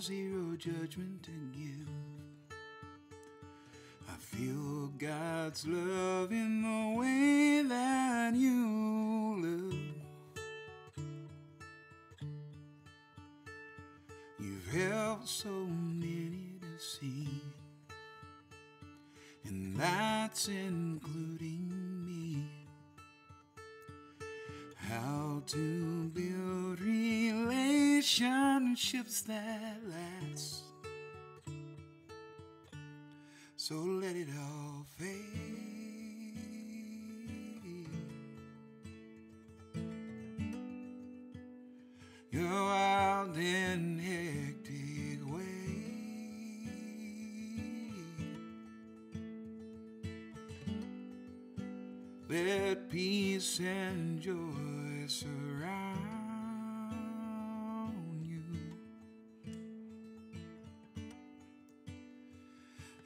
zero judgment to you. I feel God's love in the way that you live. You've helped so many to see, and that's including me. How to build relationships that last. So let it all fade. Your wild and hectic way. Let peace and joy surround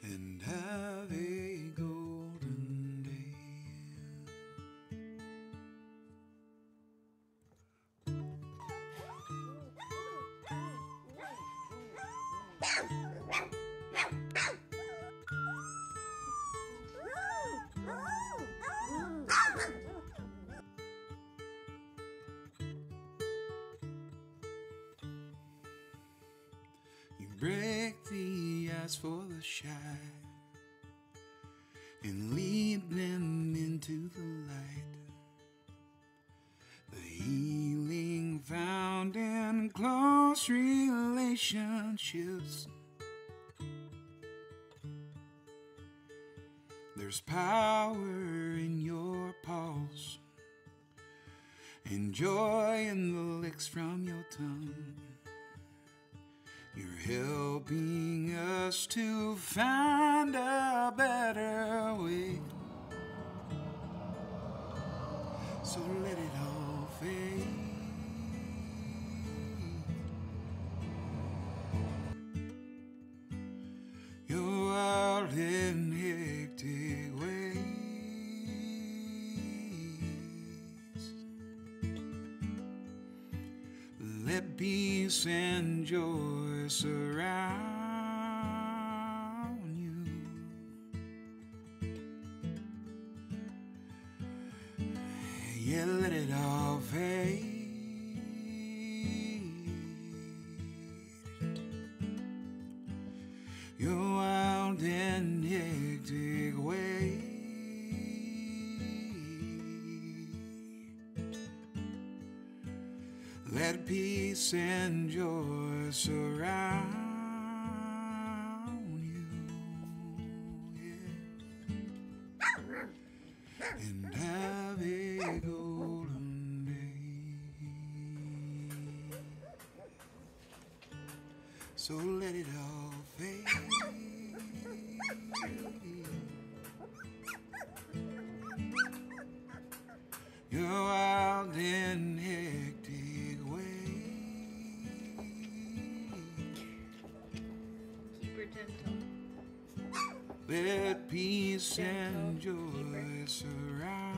And have break the ice for the shy and lead them into the light. The healing found in close relationships. There's power in your pulse and joy in the licks from your tongue. You're helping us to find a better way. So let it all fade. And hectic ways. Let peace and joy surround you. Yeah, let it all fade. Let peace and joy surround you. Yeah. And have a golden day. So let it all fade. Your wild and Let peace and joy surround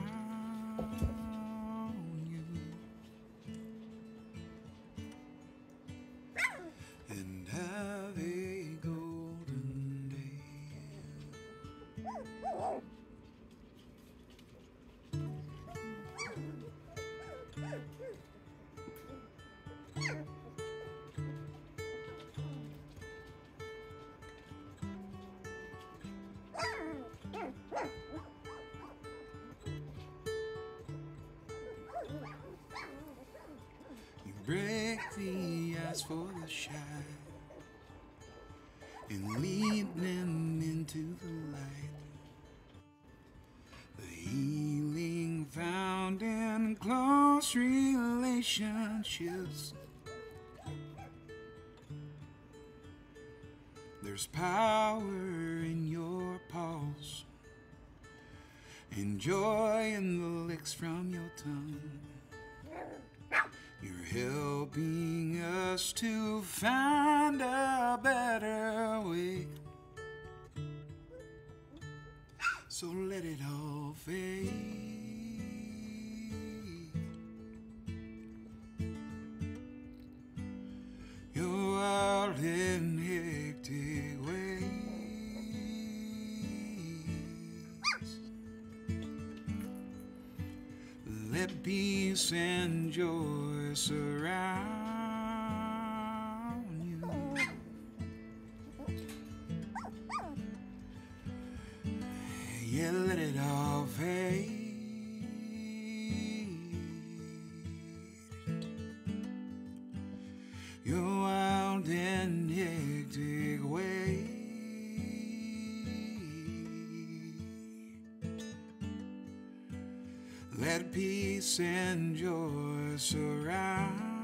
break the ice for the shy and lead them into the light. The healing found in close relationships. There's power in your pulse and joy in the licks from your tongue. Helping us to find a better way. So let it all fade. Let peace and joy surround you. Yeah, let it all fade. Let peace and joy surround